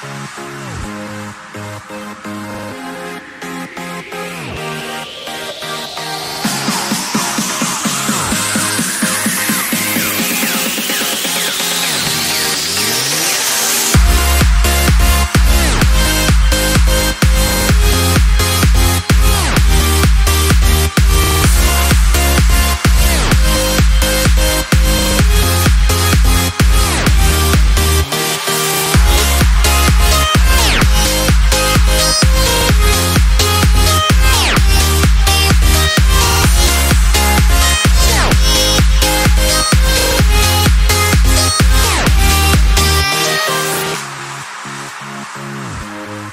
Thank you. We'll